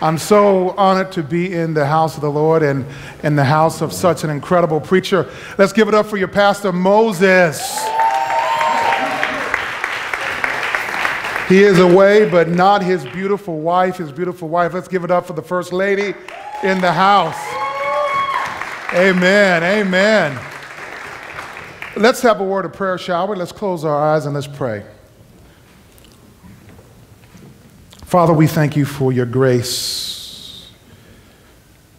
I'm so honored to be in the house of the Lord and in the house of such an incredible preacher. Let's give it up for your pastor, Moses. He is away, but not his beautiful wife, his beautiful wife. Let's give it up for the first lady in the house. Amen. Amen. Let's have a word of prayer, shall we? Let's close our eyes and let's pray. Father, we thank you for your grace,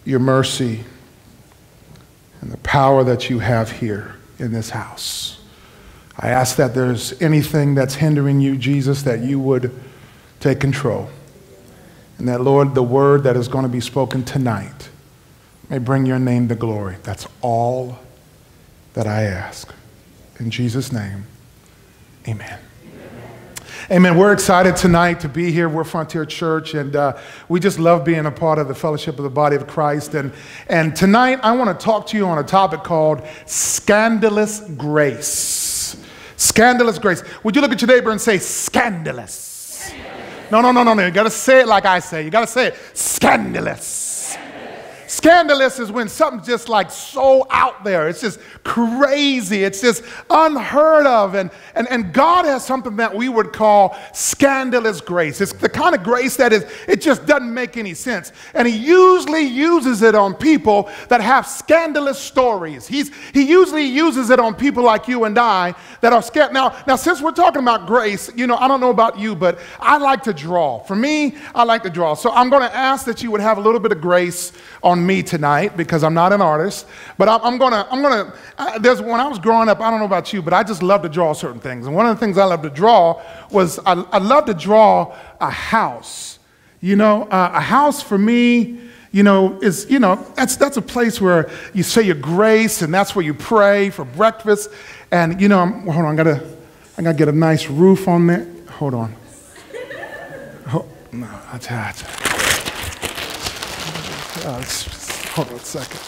your mercy, and the power that you have here in this house. I ask that there's anything that's hindering you, Jesus, that you would take control. And that, Lord, the word that is going to be spoken tonight may bring your name to glory. That's all that I ask. In Jesus' name, amen. Amen. We're excited tonight to be here. We're Frontier Church, and uh, we just love being a part of the fellowship of the body of Christ. And, and tonight, I want to talk to you on a topic called scandalous grace. Scandalous grace. Would you look at your neighbor and say, scandalous? No, no, no, no, no. You got to say it like I say. You got to say it, scandalous. Scandalous is when something's just like so out there. It's just crazy. It's just unheard of. And, and, and God has something that we would call scandalous grace. It's the kind of grace that is, it just doesn't make any sense. And He usually uses it on people that have scandalous stories. He's, he usually uses it on people like you and I that are scared. Now, now, since we're talking about grace, you know, I don't know about you, but I like to draw. For me, I like to draw. So I'm going to ask that you would have a little bit of grace on me tonight because I'm not an artist. But I'm, I'm gonna, I'm gonna. Uh, there's when I was growing up, I don't know about you, but I just love to draw certain things. And one of the things I love to draw was I, I love to draw a house. You know, uh, a house for me you know, is, you know, that's, that's a place where you say your grace and that's where you pray for breakfast. And, you know, I'm, hold on, I gotta, I gotta get a nice roof on there. Hold on. Oh, no, that's, that's, uh, Hold on a second.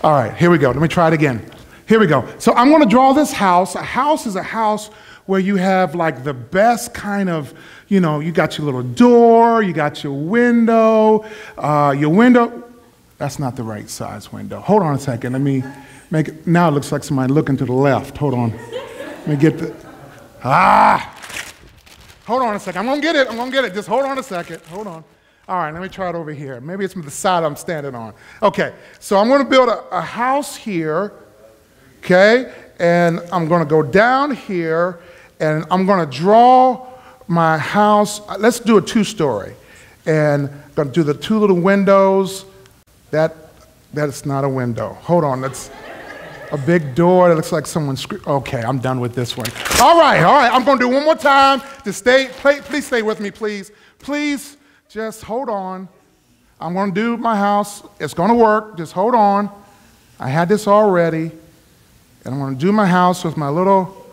All right, here we go. Let me try it again. Here we go. So I'm going to draw this house. A house is a house where you have like the best kind of, you know, you got your little door, you got your window, uh, your window. That's not the right size window. Hold on a second. Let me make it. Now it looks like somebody looking to the left. Hold on. Let me get the. Ah! Hold on a second. I'm going to get it. I'm going to get it. Just hold on a second. Hold on. All right, let me try it over here. Maybe it's from the side I'm standing on. Okay, so I'm going to build a, a house here, okay? And I'm going to go down here and I'm going to draw my house. Uh, let's do a two story. And I'm going to do the two little windows. That, that's not a window. Hold on, that's a big door that looks like someone. Okay, I'm done with this one. All right, all right, I'm going to do one more time. To stay, please stay with me, please. Please just hold on. I'm going to do my house. It's going to work. Just hold on. I had this already. And I'm going to do my house with my little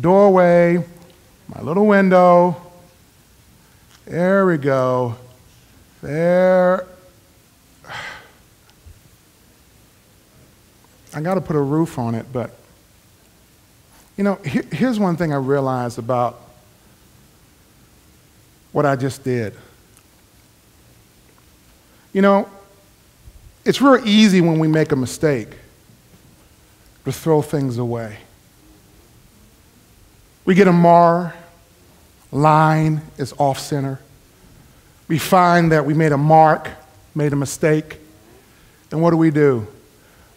doorway, my little window. There we go. There. I got to put a roof on it, but you know, here's one thing I realized about what I just did. You know, it's real easy when we make a mistake to throw things away. We get a mar, line is off center. We find that we made a mark, made a mistake. And what do we do?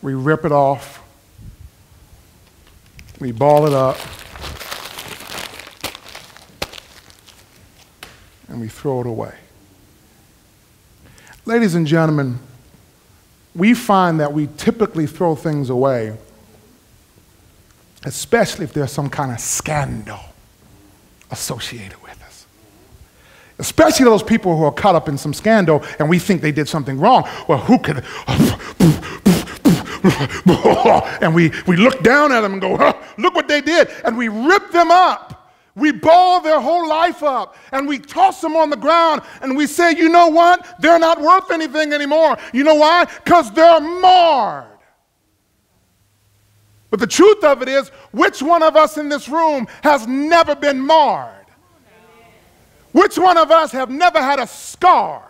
We rip it off, we ball it up, and we throw it away. Ladies and gentlemen, we find that we typically throw things away, especially if there's some kind of scandal associated with us. Especially those people who are caught up in some scandal and we think they did something wrong. Well, who could? and we, we look down at them and go, look what they did. And we rip them up. We ball their whole life up and we toss them on the ground and we say, you know what? They're not worth anything anymore. You know why? Because they're marred. But the truth of it is, which one of us in this room has never been marred? Which one of us have never had a scar?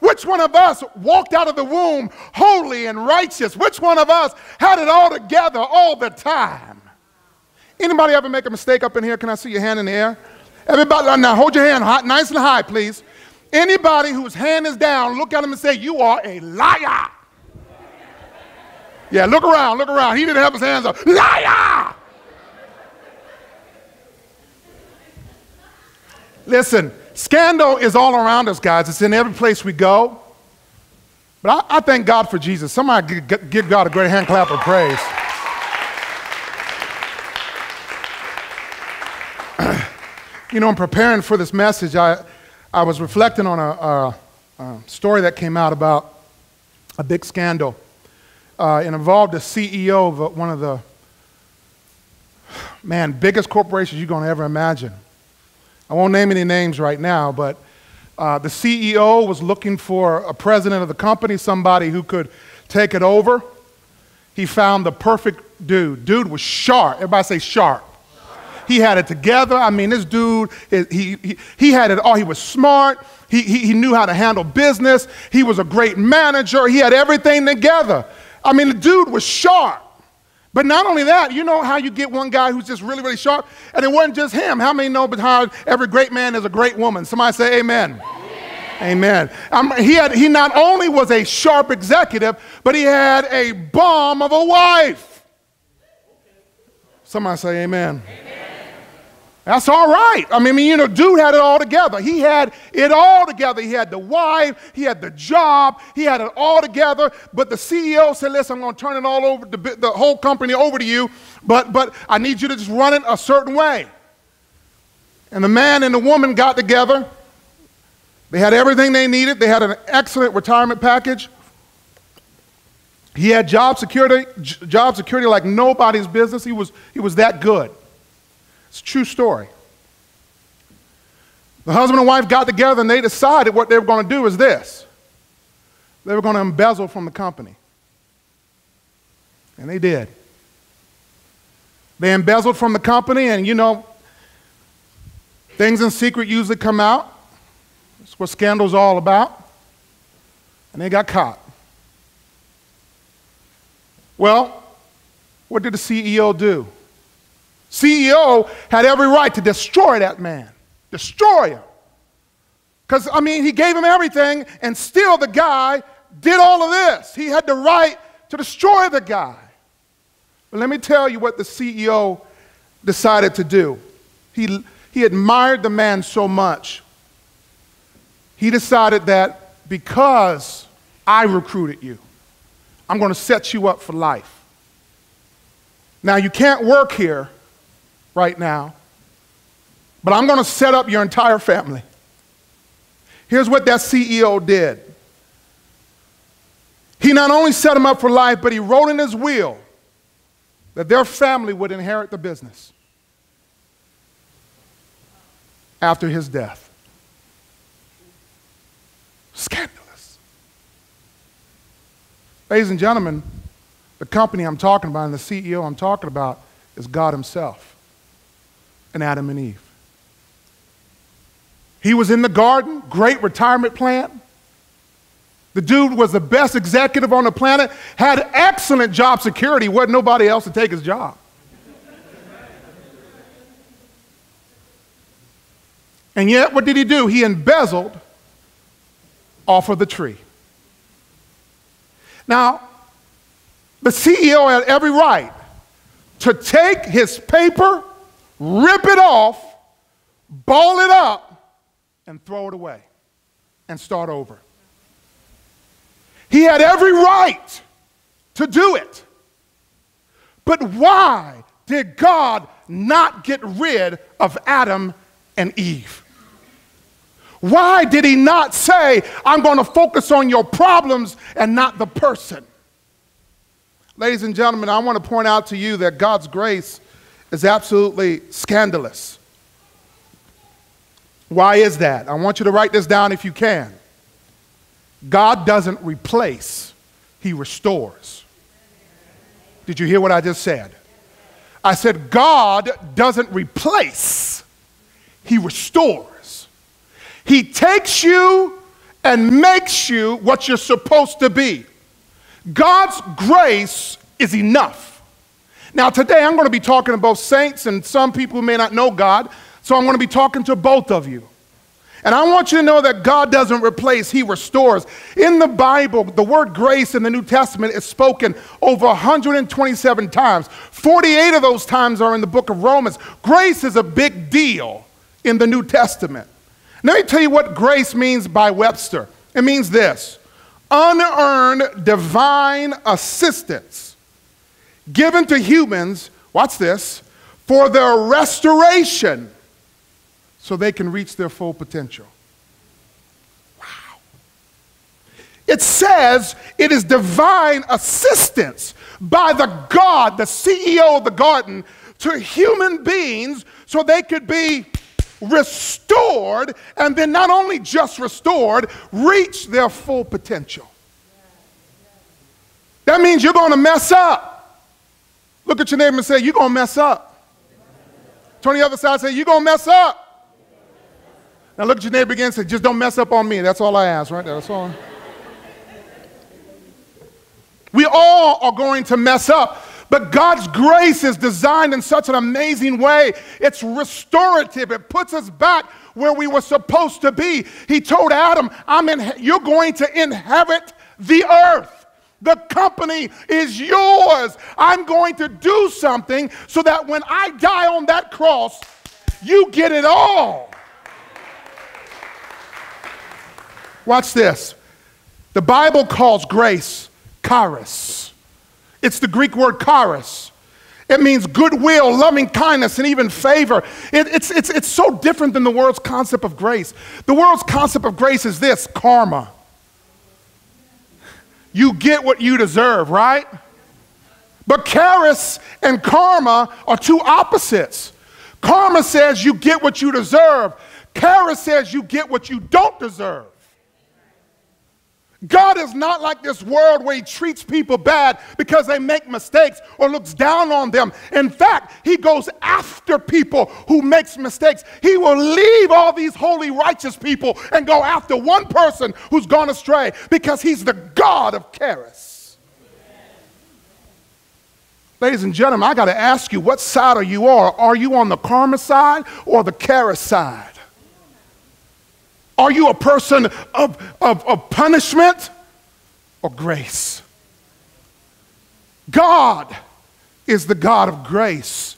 Which one of us walked out of the womb holy and righteous? Which one of us had it all together all the time? Anybody ever make a mistake up in here? Can I see your hand in the air? Everybody, uh, now hold your hand high, nice and high, please. Anybody whose hand is down, look at him and say, You are a liar. Yeah, look around, look around. He didn't have his hands up. Liar! Listen, scandal is all around us, guys. It's in every place we go. But I, I thank God for Jesus. Somebody give God a great hand clap of praise. You know, in preparing for this message, I, I was reflecting on a, a, a story that came out about a big scandal. Uh, it involved the CEO of one of the, man, biggest corporations you're going to ever imagine. I won't name any names right now, but uh, the CEO was looking for a president of the company, somebody who could take it over. He found the perfect dude. Dude was sharp. Everybody say sharp. He had it together. I mean, this dude, he, he, he had it all. He was smart. He, he, he knew how to handle business. He was a great manager. He had everything together. I mean, the dude was sharp. But not only that, you know how you get one guy who's just really, really sharp? And it wasn't just him. How many know behind every great man is a great woman? Somebody say amen. Amen. He, had, he not only was a sharp executive, but he had a bomb of a wife. Somebody say amen. amen. That's all right. I mean, you know, dude had it all together. He had it all together. He had the wife, he had the job, he had it all together. But the CEO said, listen, I'm going to turn it all over, the, the whole company over to you, but, but I need you to just run it a certain way. And the man and the woman got together. They had everything they needed. They had an excellent retirement package. He had job security, job security like nobody's business. He was, he was that good. It's a true story. The husband and wife got together and they decided what they were going to do is this they were going to embezzle from the company. And they did. They embezzled from the company, and you know, things in secret usually come out. That's what scandal's all about. And they got caught. Well, what did the CEO do? CEO had every right to destroy that man, destroy him. Because, I mean, he gave him everything, and still the guy did all of this. He had the right to destroy the guy. But let me tell you what the CEO decided to do. He, he admired the man so much, he decided that because I recruited you, I'm going to set you up for life. Now, you can't work here right now, but I'm going to set up your entire family. Here's what that CEO did. He not only set him up for life, but he wrote in his will that their family would inherit the business after his death. Scandalous. Ladies and gentlemen, the company I'm talking about and the CEO I'm talking about is God Himself and Adam and Eve. He was in the garden, great retirement plan. The dude was the best executive on the planet, had excellent job security, wasn't nobody else to take his job. And yet, what did he do? He embezzled off of the tree. Now, the CEO had every right to take his paper rip it off, ball it up, and throw it away and start over. He had every right to do it. But why did God not get rid of Adam and Eve? Why did he not say, I'm going to focus on your problems and not the person? Ladies and gentlemen, I want to point out to you that God's grace is absolutely scandalous. Why is that? I want you to write this down if you can. God doesn't replace, He restores. Did you hear what I just said? I said, God doesn't replace, He restores. He takes you and makes you what you're supposed to be. God's grace is enough. Now, today I'm going to be talking to both saints and some people who may not know God, so I'm going to be talking to both of you. And I want you to know that God doesn't replace, He restores. In the Bible, the word grace in the New Testament is spoken over 127 times. 48 of those times are in the book of Romans. Grace is a big deal in the New Testament. Let me tell you what grace means by Webster it means this unearned divine assistance given to humans, watch this, for their restoration so they can reach their full potential. Wow. It says it is divine assistance by the God, the CEO of the garden, to human beings so they could be restored and then not only just restored, reach their full potential. That means you're going to mess up. Look at your neighbor and say, You're going to mess up. Turn the other side and say, You're going to mess up. Now look at your neighbor again and say, just don't mess up on me. That's all I ask, right? That's all. we all are going to mess up. But God's grace is designed in such an amazing way. It's restorative. It puts us back where we were supposed to be. He told Adam, I'm in, you're going to inherit the earth. The company is yours. I'm going to do something so that when I die on that cross, you get it all. Watch this. The Bible calls grace charis. It's the Greek word charis. It means goodwill, loving kindness, and even favor. It, it's, it's, it's so different than the world's concept of grace. The world's concept of grace is this karma. You get what you deserve, right? But charis and karma are two opposites. Karma says you get what you deserve, charis says you get what you don't deserve. God is not like this world where he treats people bad because they make mistakes or looks down on them. In fact, he goes after people who makes mistakes. He will leave all these holy righteous people and go after one person who's gone astray because he's the God of charis. Ladies and gentlemen, I got to ask you, what side are you on? Are you on the karma side or the charis side? Are you a person of, of, of punishment or grace? God is the God of grace.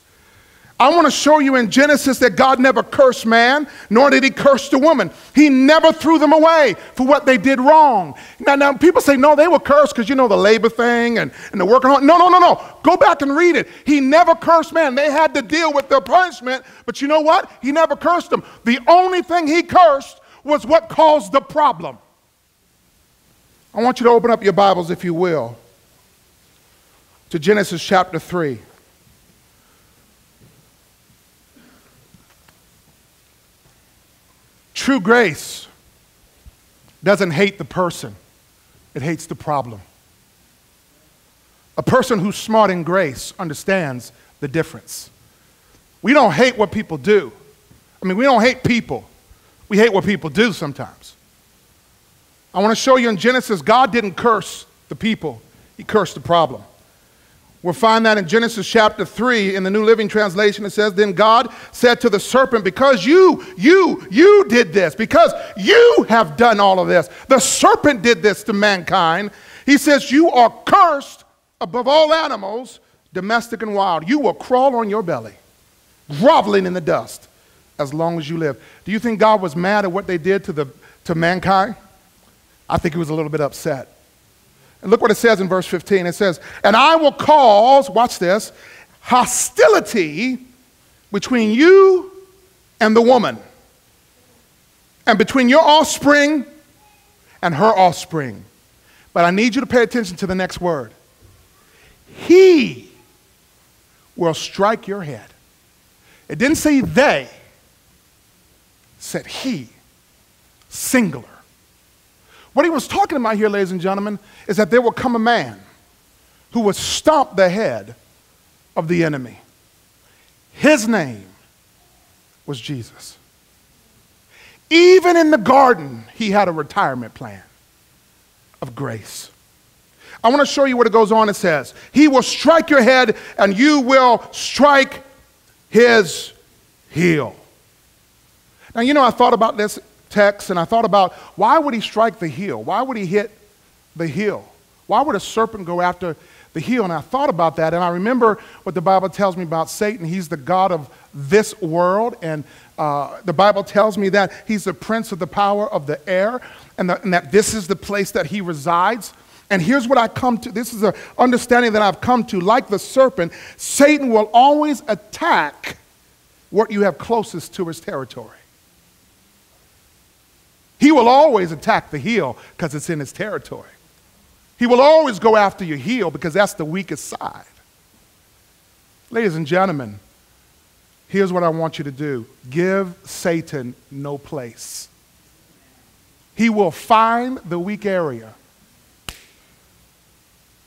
I want to show you in Genesis that God never cursed man, nor did he curse the woman. He never threw them away for what they did wrong. Now, now people say, no, they were cursed because you know the labor thing and, and the working on. No, no, no, no. Go back and read it. He never cursed man. They had to deal with their punishment, but you know what? He never cursed them. The only thing he cursed was what caused the problem. I want you to open up your Bibles, if you will, to Genesis chapter 3. True grace doesn't hate the person, it hates the problem. A person who's smart in grace understands the difference. We don't hate what people do. I mean, we don't hate people. We hate what people do sometimes. I want to show you in Genesis, God didn't curse the people, He cursed the problem. We'll find that in Genesis chapter 3 in the New Living Translation. It says, Then God said to the serpent, Because you, you, you did this, because you have done all of this, the serpent did this to mankind. He says, You are cursed above all animals, domestic and wild. You will crawl on your belly, groveling in the dust as long as you live. Do you think God was mad at what they did to, the, to mankind? I think he was a little bit upset. And look what it says in verse 15. It says, And I will cause, watch this, hostility between you and the woman, and between your offspring and her offspring. But I need you to pay attention to the next word. He will strike your head. It didn't say they, said he, singular. What he was talking about here, ladies and gentlemen, is that there will come a man who would stomp the head of the enemy. His name was Jesus. Even in the garden, he had a retirement plan of grace. I want to show you what it goes on. It says, He will strike your head and you will strike his heel. Now, you know, I thought about this text and I thought about why would he strike the heel? Why would he hit the heel? Why would a serpent go after the heel? And I thought about that and I remember what the Bible tells me about Satan. He's the God of this world, and uh, the Bible tells me that he's the prince of the power of the air, and, the, and that this is the place that he resides. And here's what I come to this is an understanding that I've come to. Like the serpent, Satan will always attack what you have closest to his territory. He will always attack the heel because it's in his territory. He will always go after your heel because that's the weakest side. Ladies and gentlemen, here's what I want you to do give Satan no place. He will find the weak area.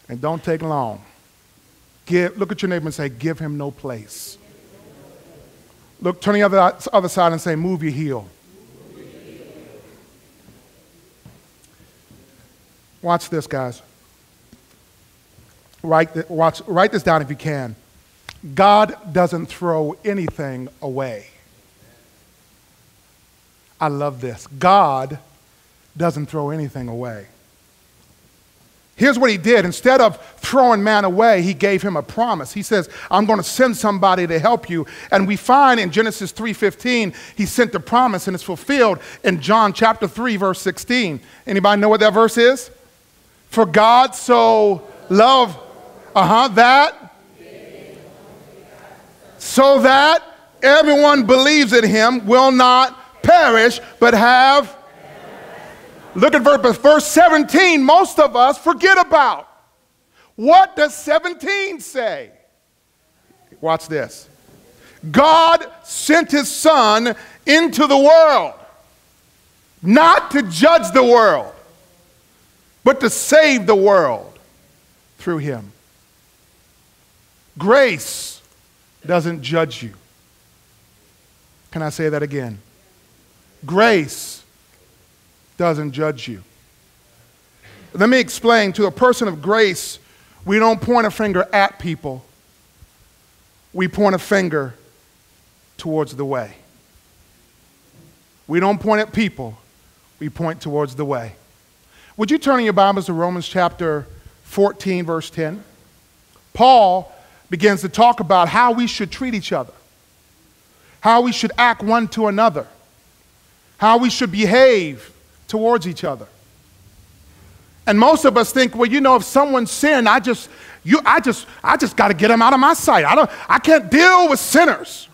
And don't take long. Give, look at your neighbor and say, Give him no place. Look, turn the other, other side and say, Move your heel. Watch this, guys. Write, the, watch, write this down if you can. God doesn't throw anything away. I love this. God doesn't throw anything away. Here's what he did. Instead of throwing man away, he gave him a promise. He says, I'm going to send somebody to help you. And we find in Genesis 3:15, he sent the promise and it's fulfilled in John chapter 3 verse 16. Anybody know what that verse is? For God so loved uh-huh, that so that everyone believes in him will not perish but have Look at verse, verse 17, most of us forget about. What does 17 say? Watch this. God sent his son into the world, not to judge the world, but to save the world through him. Grace doesn't judge you. Can I say that again? Grace doesn't judge you. Let me explain to a person of grace, we don't point a finger at people, we point a finger towards the way. We don't point at people, we point towards the way. Would you turn in your Bibles to Romans chapter 14, verse 10? Paul begins to talk about how we should treat each other, how we should act one to another, how we should behave towards each other. And most of us think, well, you know, if someone sinned, I just, you, I just, I just got to get them out of my sight. I don't, I can't deal with sinners.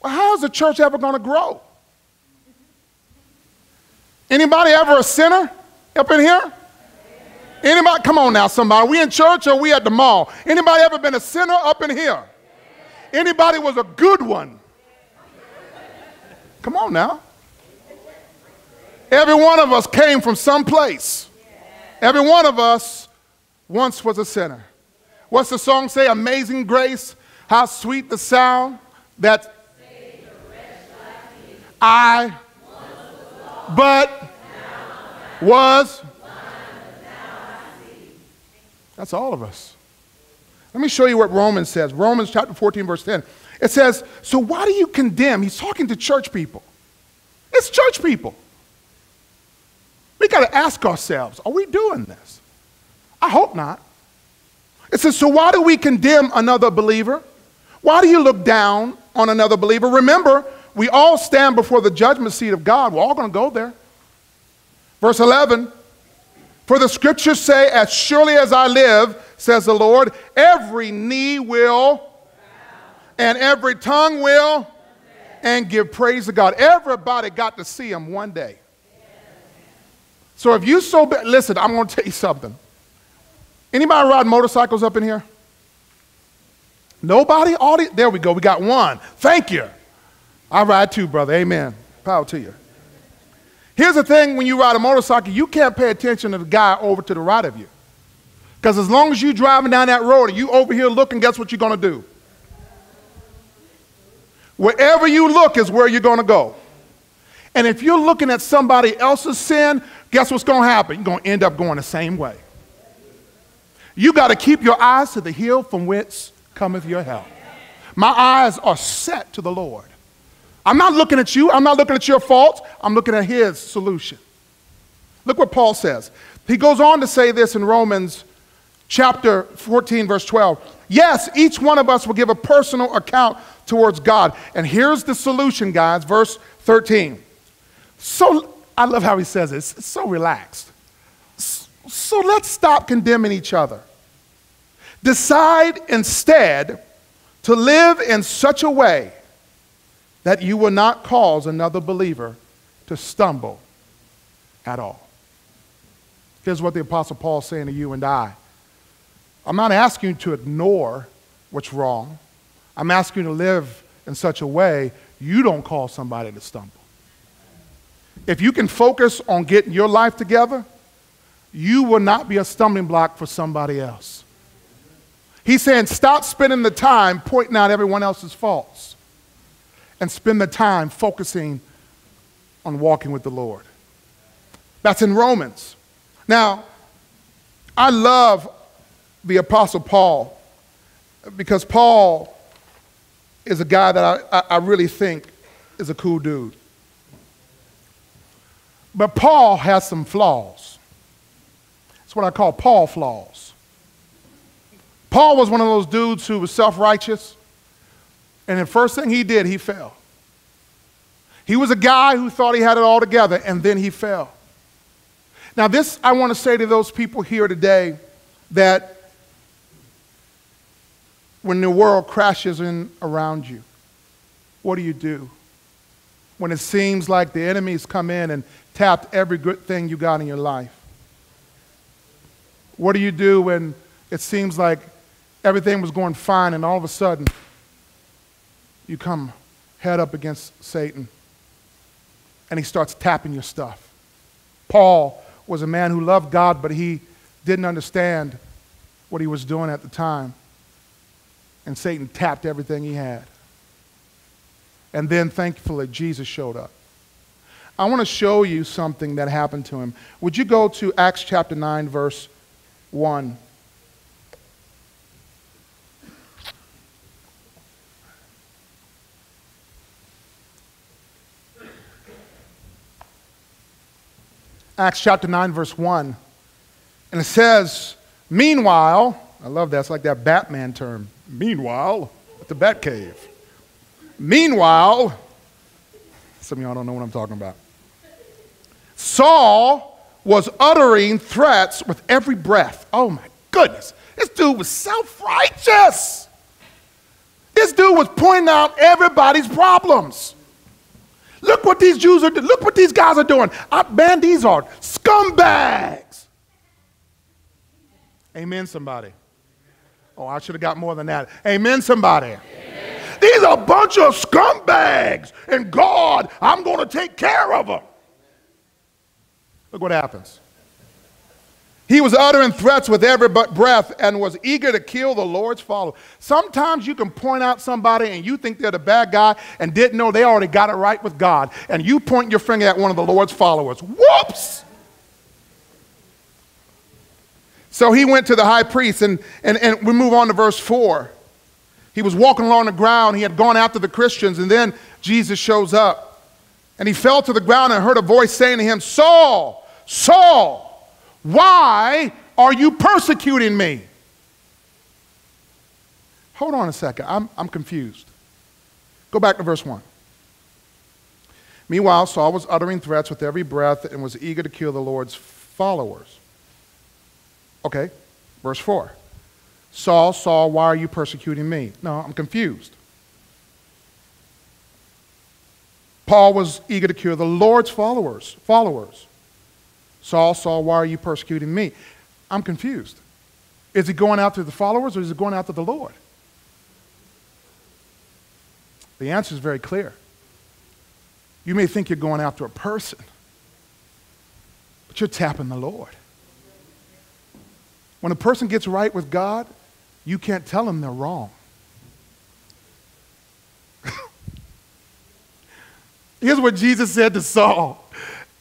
Well, how is the church ever going to grow? Anybody ever a sinner up in here? Anybody? Come on now, somebody. We in church or we at the mall? Anybody ever been a sinner up in here? Anybody was a good one? Come on now. Every one of us came from some place. Every one of us once was a sinner. What's the song say? Amazing grace, how sweet the sound that I, but was. That's all of us. Let me show you what Romans says. Romans chapter 14, verse 10. It says, So why do you condemn? He's talking to church people. It's church people. We got to ask ourselves are we doing this? I hope not. It says, so why do we condemn another believer? Why do you look down on another believer? Remember, we all stand before the judgment seat of God. We're all going to go there. Verse 11 For the scriptures say, As surely as I live, says the Lord, every knee will and every tongue will and give praise to God. Everybody got to see him one day. So if you so bad, listen, I'm going to tell you something. Anybody ride motorcycles up in here? Nobody? All the, there we go. We got one. Thank you. I ride too, brother. Amen. Power to you. Here's the thing when you ride a motorcycle, you can't pay attention to the guy over to the right of you. Because as long as you're driving down that road and you over here looking, guess what you're going to do? Wherever you look is where you're going to go. And if you're looking at somebody else's sin, guess what's going to happen? You're going to end up going the same way. You got to keep your eyes to the hill from whence cometh your help. My eyes are set to the Lord. I'm not looking at you. I'm not looking at your faults. I'm looking at his solution. Look what Paul says. He goes on to say this in Romans chapter 14, verse 12. Yes, each one of us will give a personal account towards God. And here's the solution, guys. Verse 13. So, I love how he says it. It's so relaxed. So let's stop condemning each other. Decide instead to live in such a way that you will not cause another believer to stumble at all. Here's what the Apostle Paul is saying to you and I I'm not asking you to ignore what's wrong, I'm asking you to live in such a way you don't cause somebody to stumble. If you can focus on getting your life together, you will not be a stumbling block for somebody else. He's saying, stop spending the time pointing out everyone else's faults and spend the time focusing on walking with the Lord. That's in Romans. Now, I love the Apostle Paul because Paul is a guy that I, I really think is a cool dude. But Paul has some flaws. It's what I call Paul flaws. Paul was one of those dudes who was self righteous, and the first thing he did, he fell. He was a guy who thought he had it all together, and then he fell. Now, this I want to say to those people here today that when the world crashes in around you, what do you do? When it seems like the enemy's come in and tapped every good thing you got in your life? What do you do when it seems like everything was going fine and all of a sudden you come head up against Satan? and he starts tapping your stuff. Paul was a man who loved God, but he didn't understand what he was doing at the time. And Satan tapped everything he had. And then, thankfully, Jesus showed up. I want to show you something that happened to him. Would you go to Acts chapter 9, verse 1? Acts chapter 9, verse 1. And it says, Meanwhile, I love that. It's like that Batman term. Meanwhile, at the Batcave. Meanwhile, some of y'all don't know what I'm talking about. Saul was uttering threats with every breath. Oh my goodness. This dude was self righteous. This dude was pointing out everybody's problems. Look what these Jews are doing. Look what these guys are doing. I, man, these are scumbags. Amen, somebody. Oh, I should have got more than that. Amen, somebody. Amen. These are a bunch of scumbags. And God, I'm going to take care of them. Look what happens. He was uttering threats with every breath and was eager to kill the Lord's followers. Sometimes you can point out somebody and you think they're the bad guy and didn't know they already got it right with God. And you point your finger at one of the Lord's followers. Whoops! So he went to the high priest, and, and, and we move on to verse 4. He was walking along the ground. He had gone after the Christians, and then Jesus shows up. And he fell to the ground and heard a voice saying to him, Saul, Saul, why are you persecuting me? Hold on a second. I'm, I'm confused. Go back to verse 1. Meanwhile, Saul was uttering threats with every breath and was eager to kill the Lord's followers. Okay, verse 4. Saul, Saul, why are you persecuting me? No, I'm confused. Paul was eager to kill the Lord's followers, followers. Saul, Saul, why are you persecuting me? I'm confused. Is he going after the followers or is he going after the Lord? The answer is very clear. You may think you're going after a person, but you're tapping the Lord. When a person gets right with God, you can't tell them they're wrong. Here's what Jesus said to Saul.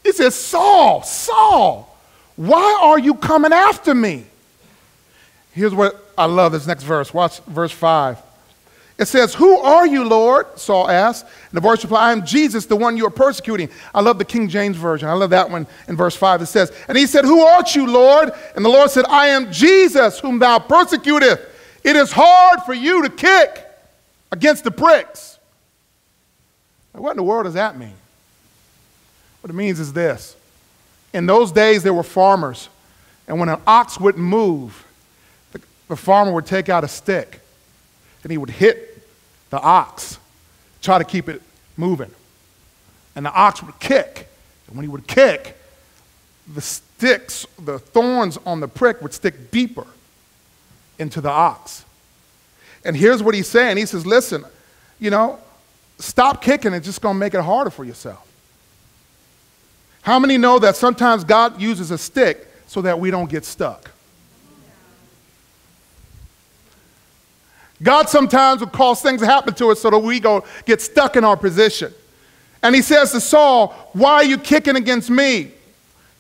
He said, Saul, Saul, why are you coming after me? Here's what I love this next verse. Watch verse 5. It says, Who are you, Lord? Saul asked. And the voice replied, I am Jesus, the one you are persecuting. I love the King James Version. I love that one in verse 5. It says, And he said, Who art you, Lord? And the Lord said, I am Jesus, whom thou persecutest. It is hard for you to kick against the pricks. What in the world does that mean? What it means is this. In those days, there were farmers, and when an ox wouldn't move, the, the farmer would take out a stick and he would hit the ox, try to keep it moving. And the ox would kick. And when he would kick, the sticks, the thorns on the prick would stick deeper into the ox. And here's what he's saying He says, Listen, you know, stop kicking, it's just going to make it harder for yourself. How many know that sometimes God uses a stick so that we don't get stuck? God sometimes will cause things to happen to us so that we go get stuck in our position. And he says to Saul, Why are you kicking against me?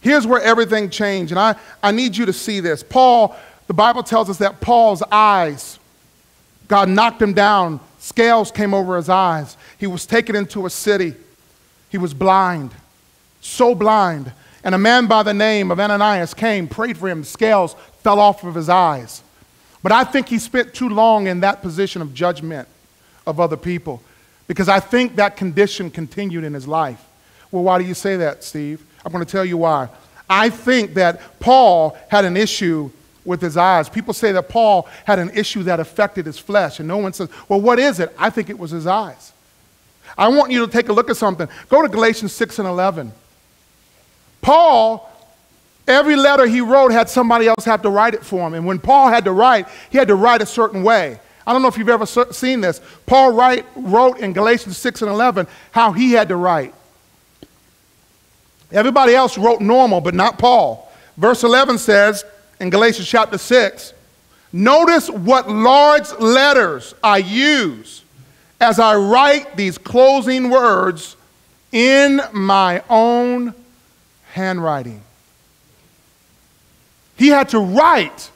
Here's where everything changed. And I, I need you to see this. Paul, the Bible tells us that Paul's eyes, God knocked him down. Scales came over his eyes. He was taken into a city. He was blind, so blind. And a man by the name of Ananias came, prayed for him. Scales fell off of his eyes. But I think he spent too long in that position of judgment of other people because I think that condition continued in his life. Well, why do you say that, Steve? I'm going to tell you why. I think that Paul had an issue with his eyes. People say that Paul had an issue that affected his flesh, and no one says, Well, what is it? I think it was his eyes. I want you to take a look at something. Go to Galatians 6 and 11. Paul Every letter he wrote had somebody else have to write it for him. And when Paul had to write, he had to write a certain way. I don't know if you've ever seen this. Paul write, wrote in Galatians 6 and 11 how he had to write. Everybody else wrote normal, but not Paul. Verse 11 says in Galatians chapter 6 Notice what large letters I use as I write these closing words in my own handwriting. He had to write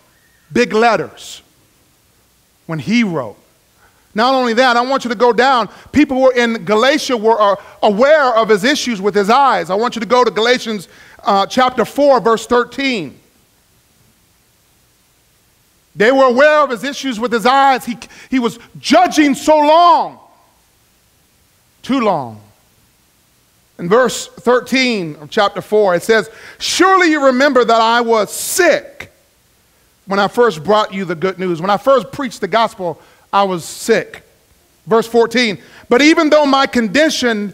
big letters when he wrote. Not only that, I want you to go down. People were in Galatia were uh, aware of his issues with his eyes. I want you to go to Galatians uh, chapter 4, verse 13. They were aware of his issues with his eyes. He, he was judging so long, too long. In verse 13 of chapter 4, it says, Surely you remember that I was sick when I first brought you the good news. When I first preached the gospel, I was sick. Verse 14, But even though my condition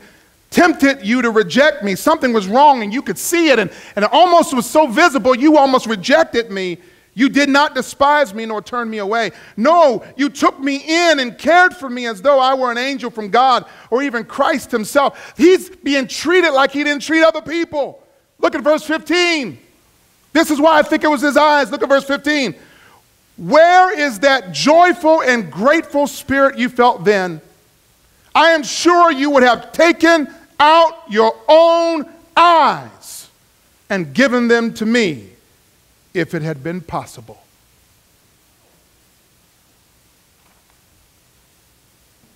tempted you to reject me, something was wrong and you could see it, and, and it almost was so visible, you almost rejected me. You did not despise me nor turn me away. No, you took me in and cared for me as though I were an angel from God or even Christ himself. He's being treated like he didn't treat other people. Look at verse 15. This is why I think it was his eyes. Look at verse 15. Where is that joyful and grateful spirit you felt then? I am sure you would have taken out your own eyes and given them to me if it had been possible.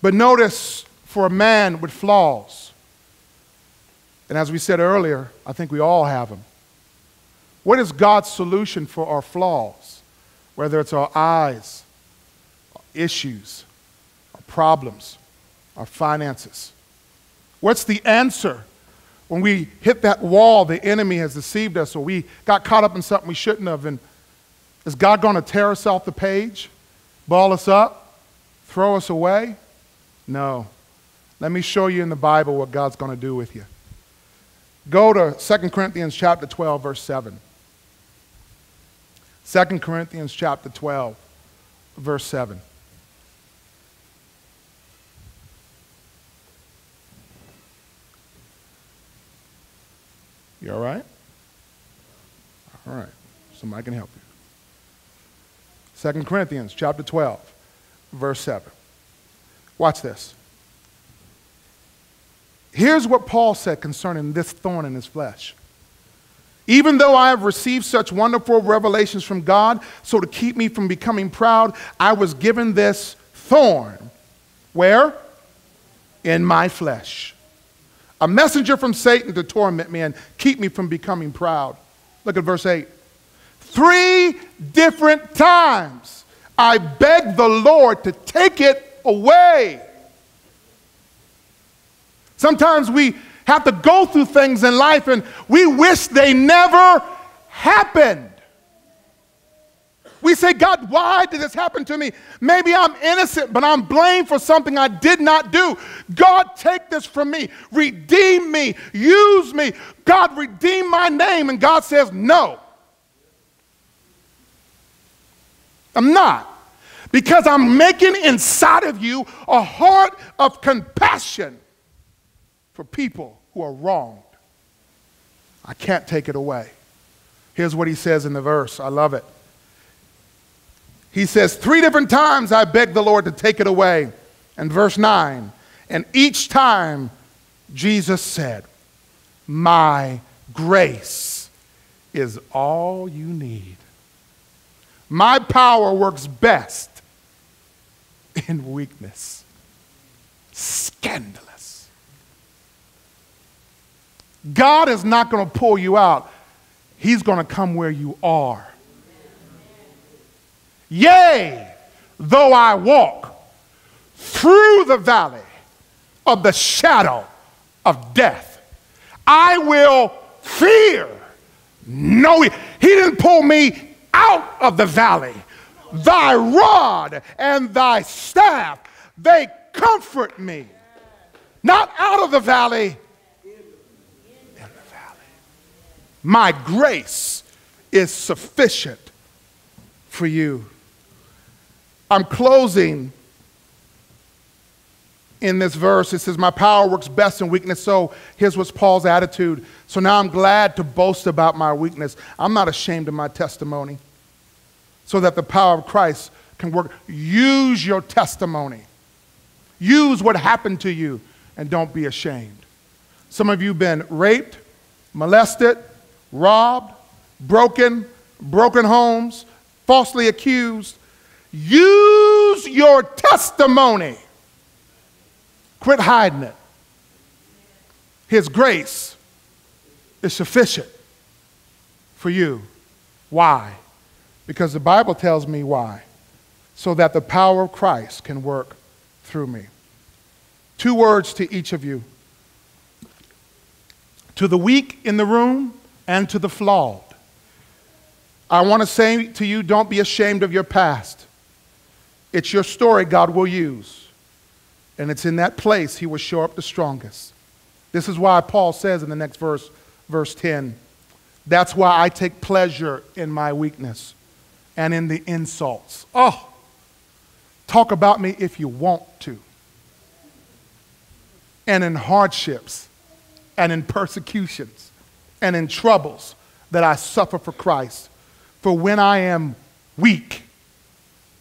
But notice for a man with flaws, and as we said earlier, I think we all have them. What is God's solution for our flaws? Whether it's our eyes, our issues, our problems, our finances. What's the answer when we hit that wall, the enemy has deceived us, or we got caught up in something we shouldn't have. And is God going to tear us off the page, ball us up, throw us away? No. Let me show you in the Bible what God's going to do with you. Go to 2 Corinthians chapter 12, verse 7. 2 Corinthians chapter 12, verse 7. You all right? All right. Somebody can help you. Second Corinthians chapter 12, verse 7. Watch this. Here's what Paul said concerning this thorn in his flesh. Even though I have received such wonderful revelations from God, so to keep me from becoming proud, I was given this thorn. Where? In my flesh. A messenger from Satan to torment me and keep me from becoming proud. Look at verse 8. Three different times I begged the Lord to take it away. Sometimes we have to go through things in life and we wish they never happened. We say, God, why did this happen to me? Maybe I'm innocent, but I'm blamed for something I did not do. God, take this from me. Redeem me. Use me. God, redeem my name. And God says, No. I'm not. Because I'm making inside of you a heart of compassion for people who are wronged. I can't take it away. Here's what he says in the verse. I love it. He says, Three different times I begged the Lord to take it away. And verse 9, and each time Jesus said, My grace is all you need. My power works best in weakness. Scandalous. God is not going to pull you out, He's going to come where you are. Yea, though I walk through the valley of the shadow of death, I will fear no. He didn't pull me out of the valley. Thy rod and thy staff, they comfort me. Not out of the valley, in the valley. My grace is sufficient for you. I'm closing in this verse. It says, My power works best in weakness. So here's what's Paul's attitude. So now I'm glad to boast about my weakness. I'm not ashamed of my testimony so that the power of Christ can work. Use your testimony, use what happened to you, and don't be ashamed. Some of you have been raped, molested, robbed, broken, broken homes, falsely accused. Use your testimony. Quit hiding it. His grace is sufficient for you. Why? Because the Bible tells me why. So that the power of Christ can work through me. Two words to each of you to the weak in the room and to the flawed. I want to say to you don't be ashamed of your past. It's your story God will use. And it's in that place He will show up the strongest. This is why Paul says in the next verse, verse 10, that's why I take pleasure in my weakness and in the insults. Oh, talk about me if you want to. And in hardships, and in persecutions, and in troubles that I suffer for Christ. For when I am weak,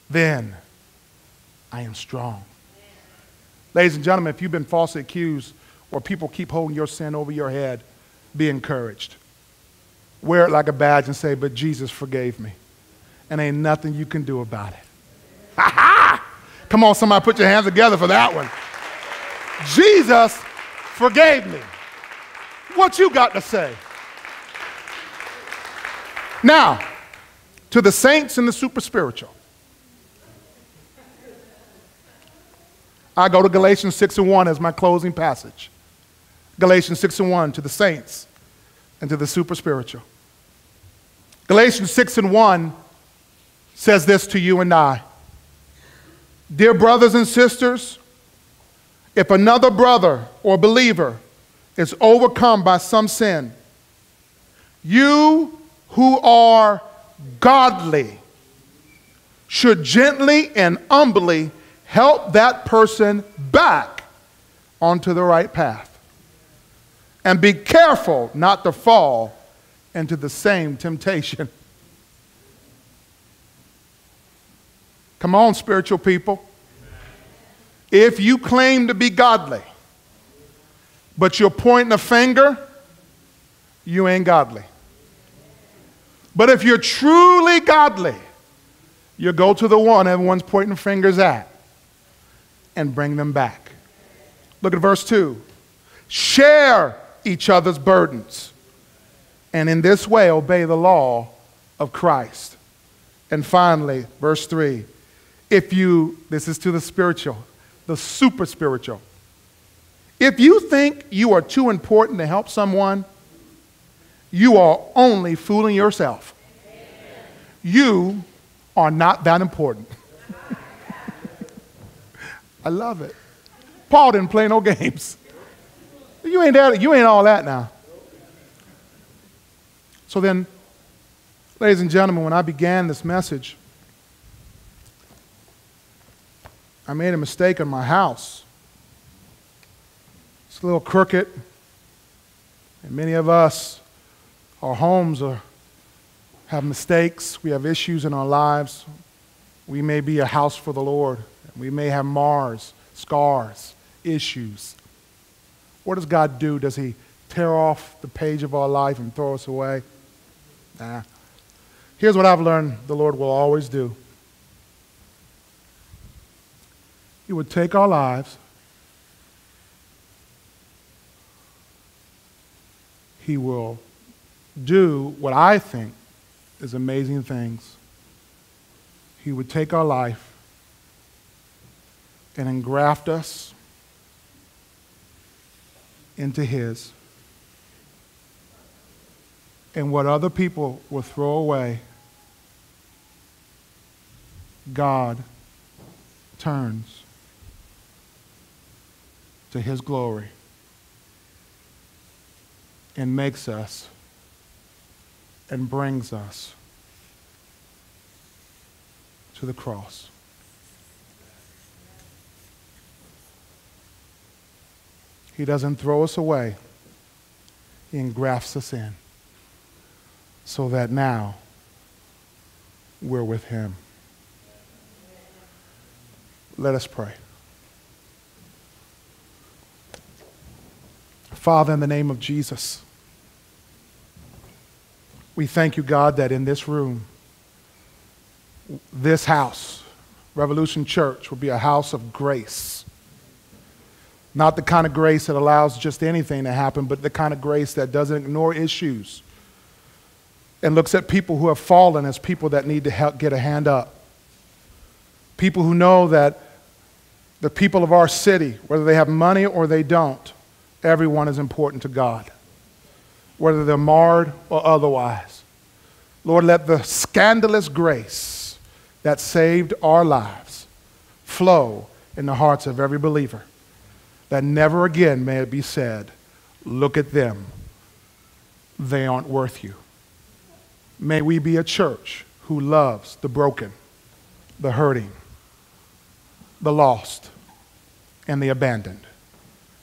then I am strong. Ladies and gentlemen, if you've been falsely accused or people keep holding your sin over your head, be encouraged. Wear it like a badge and say, But Jesus forgave me. And ain't nothing you can do about it. Ha ha! Come on, somebody put your hands together for that one. Jesus forgave me. What you got to say? Now, to the saints and the super spiritual. I go to Galatians 6 and 1 as my closing passage. Galatians 6 and 1 to the saints and to the super spiritual. Galatians 6 and 1 says this to you and I Dear brothers and sisters, if another brother or believer is overcome by some sin, you who are godly should gently and humbly help that person back onto the right path. And be careful not to fall into the same temptation. Come on, spiritual people. If you claim to be godly, but you're pointing a finger, you ain't godly. But if you're truly godly, you go to the one everyone's pointing fingers at and bring them back. Look at verse 2. Share each other's burdens, and in this way obey the law of Christ. And finally, verse 3 if you, this is to the spiritual, the super spiritual, if you think you are too important to help someone, you are only fooling yourself. You are not that important. I love it. Paul didn't play no games. You ain't that, you ain't all that now. So then, ladies and gentlemen, when I began this message, I made a mistake in my house. It's a little crooked. And many of us, our homes are, have mistakes. We have issues in our lives. We may be a house for the Lord. We may have mars, scars, issues. What does God do? Does He tear off the page of our life and throw us away? Nah. Here's what I've learned the Lord will always do He would take our lives, He will do what I think is amazing things. He would take our life and engraft us into His. And what other people will throw away, God turns to His glory and makes us and brings us to the cross. He doesn't throw us away, He engrafts us in so that now we're with Him. Let us pray. Father, in the name of Jesus, we thank you, God, that in this room, this house, Revolution Church, will be a house of grace. Not the kind of grace that allows just anything to happen, but the kind of grace that doesn't ignore issues and looks at people who have fallen as people that need to help get a hand up. People who know that the people of our city, whether they have money or they don't, everyone is important to God, whether they're marred or otherwise. Lord, let the scandalous grace that saved our lives flow in the hearts of every believer that never again may it be said, Look at them. They aren't worth you. May we be a church who loves the broken, the hurting, the lost, and the abandoned.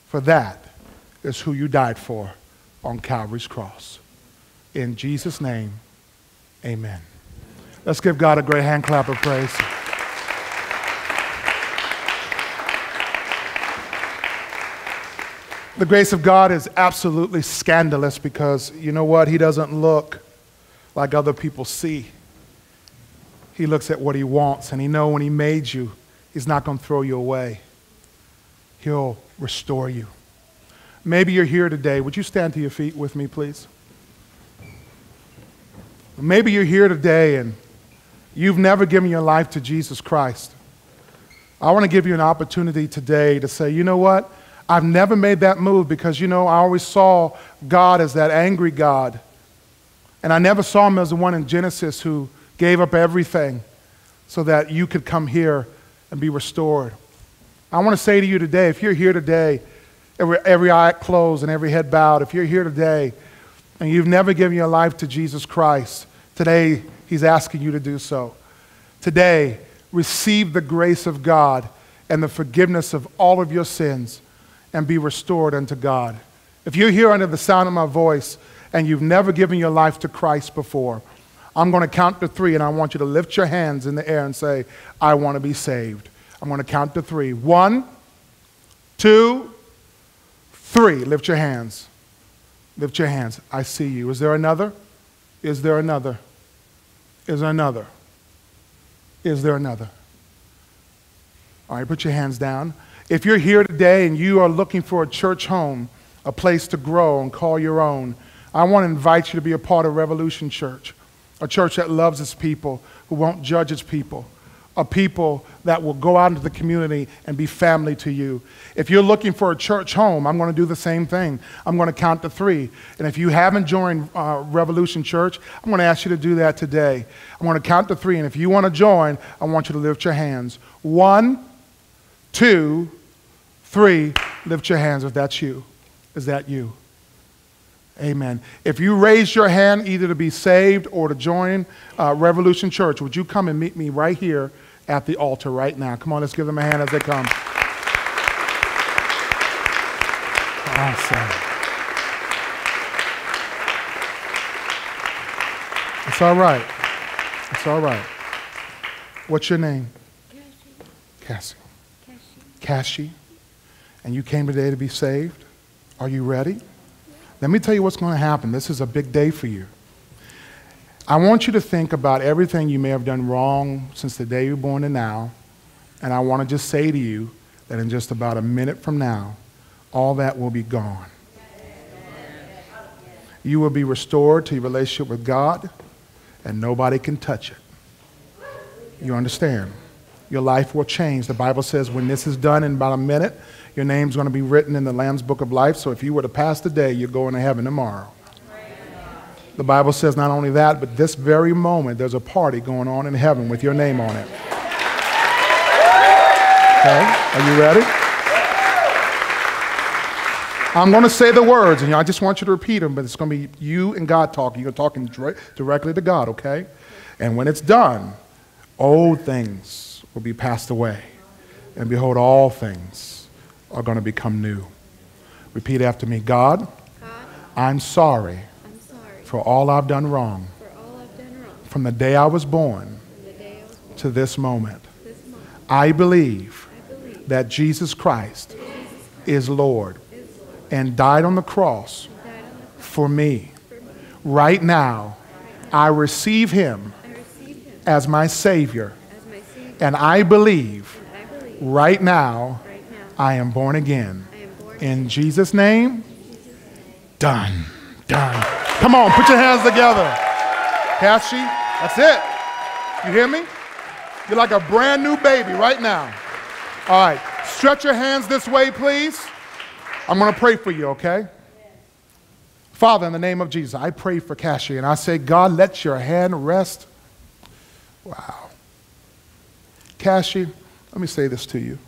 For that is who you died for on Calvary's cross. In Jesus' name, amen. Let's give God a great hand clap of praise. The grace of God is absolutely scandalous because you know what? He doesn't look like other people see. He looks at what he wants, and he know when he made you, he's not going to throw you away. He'll restore you. Maybe you're here today. Would you stand to your feet with me, please? Maybe you're here today and you've never given your life to Jesus Christ. I want to give you an opportunity today to say, you know what? I've never made that move because, you know, I always saw God as that angry God. And I never saw him as the one in Genesis who gave up everything so that you could come here and be restored. I want to say to you today, if you're here today, every, every eye closed and every head bowed, if you're here today and you've never given your life to Jesus Christ, today he's asking you to do so. Today, receive the grace of God and the forgiveness of all of your sins and be restored unto God. If you're here under the sound of my voice and you've never given your life to Christ before, I'm going to count to three and I want you to lift your hands in the air and say, I want to be saved. I'm going to count to three. One, two, Three, lift your hands. Lift your hands. I see you. Is there another? Is there another? Is there another? Is there another? All right, put your hands down. If you're here today and you are looking for a church home, a place to grow and call your own, I want to invite you to be a part of Revolution Church, a church that loves its people, who won't judge its people, a people that will go out into the community and be family to you. If you're looking for a church home, I'm going to do the same thing. I'm going to count to three. And if you haven't joined uh, Revolution Church, I'm going to ask you to do that today. I'm going to count to three. And if you want to join, I want you to lift your hands. One, two, three. Lift your hands if that's you. Is that you? Amen. If you raise your hand either to be saved or to join uh, Revolution Church, would you come and meet me right here at the altar right now? Come on, let's give them a hand as they come. Awesome. It's all right. It's all right. What's your name? Cassie. Cassie. Cassie. And you came today to be saved? Are you ready? Let me tell you what's going to happen. This is a big day for you. I want you to think about everything you may have done wrong since the day you were born to now. And I want to just say to you that in just about a minute from now, all that will be gone. You will be restored to your relationship with God, and nobody can touch it. You understand? Your life will change. The Bible says when this is done in about a minute, your name's going to be written in the Lamb's Book of Life. So if you were to pass the day, you're going to heaven tomorrow. The Bible says not only that, but this very moment, there's a party going on in heaven with your name on it. Okay? Are you ready? I'm going to say the words, and I just want you to repeat them, but it's going to be you and God talking. You're talking directly to God, okay? And when it's done, old things will be passed away. And behold, all things are going to become new. Repeat after me God, God I'm, sorry I'm sorry for all I've done wrong, I've done wrong. from the day I was born, I was born to this moment. this moment. I, believe I believe that Jesus Christ, Jesus Christ is, Lord, is Lord and died on the cross, on the cross for, me. for me. Right now, right now I, receive him I receive him as my Savior, as my Savior. and I believe, and I believe right now I am born again. Am born In Jesus' name, done. Done. Come on, put your hands together. Cassie, that's it. You hear me? You're like a brand new baby right now. All right, stretch your hands this way, please. I'm going to pray for you, okay? Father, in the name of Jesus, I pray for Cassie and I say, God, let your hand rest. Wow. Cassie, let me say this to you.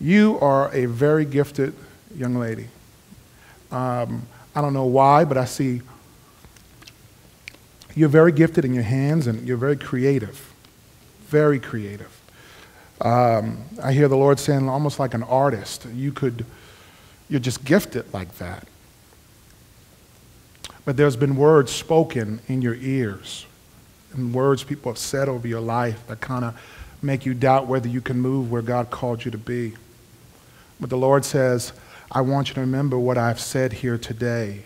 You are a very gifted young lady. Um, I don't know why, but I see you're very gifted in your hands and you're very creative. Very creative. Um, I hear the Lord saying, almost like an artist, you could, you're just gifted like that. But there's been words spoken in your ears and words people have said over your life that kind of make you doubt whether you can move where God called you to be. But the Lord says, I want you to remember what I've said here today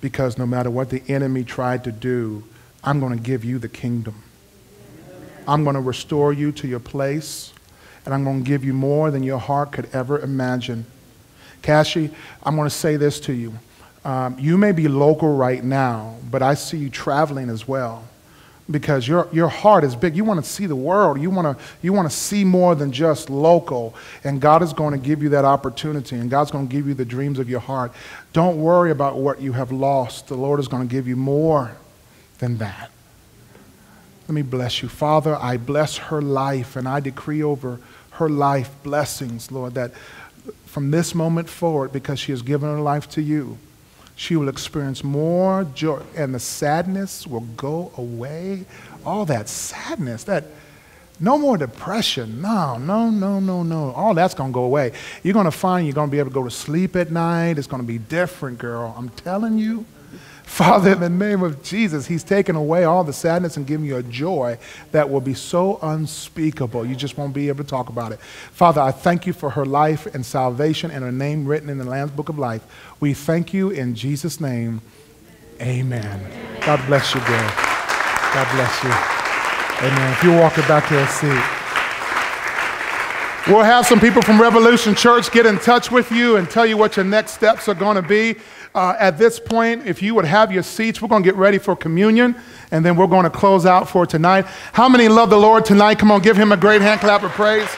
because no matter what the enemy tried to do, I'm going to give you the kingdom. I'm going to restore you to your place, and I'm going to give you more than your heart could ever imagine. Cassie, I'm going to say this to you. Um, you may be local right now, but I see you traveling as well because your, your heart is big. You want to see the world. You want to you want to see more than just local. And God is going to give you that opportunity, and God's going to give you the dreams of your heart. Don't worry about what you have lost. The Lord is going to give you more than that. Let me bless you. Father, I bless her life, and I decree over her life blessings, Lord, that from this moment forward, because she has given her life to you, she will experience more joy, and the sadness will go away. All that sadness, that no more depression. No, no, no, no, no. All that's going to go away. You're going to find you're going to be able to go to sleep at night. It's going to be different, girl. I'm telling you, Father, in the name of Jesus, He's taken away all the sadness and given you a joy that will be so unspeakable. You just won't be able to talk about it. Father, I thank you for her life and salvation and her name written in the Lamb's Book of Life. We thank you in Jesus' name. Amen. God bless you, girl. God bless you. Amen. If you walk it back to a seat. We'll have some people from Revolution Church get in touch with you and tell you what your next steps are going to be. Uh, at this point, if you would have your seats, we're going to get ready for communion, and then we're going to close out for tonight. How many love the Lord tonight? Come on, give him a great hand clap of praise.